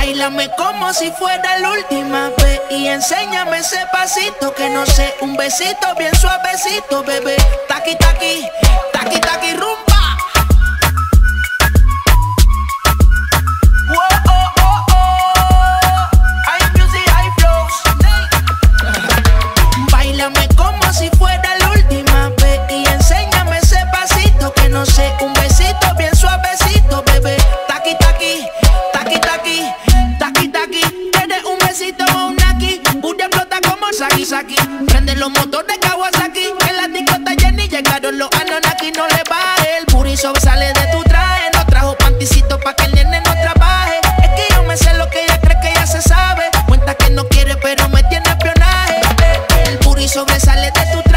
Bailame como si fuera la última vez y enséñame ese pasito que no sé, un besito bien suavecito, bebé. Taqui taqui, taqui taqui rumba. Whoa, oh, oh, oh. Como si fuera la última vez y enséñame ese pasito que no sé, un besito bien suavecito, bebé. Taqui, taqui taqui, taqui Saki Saki. Prende los motores Kawasaki, en la discota Jenny llegaron los Anonaki, no le baje. El booty sobresale de tu traje, no trajo panticito pa' que el nene no trabaje. Es que yo me sé lo que ella cree que ya se sabe. Cuenta que no quiere, pero me tiene espionaje. El booty sobresale de tu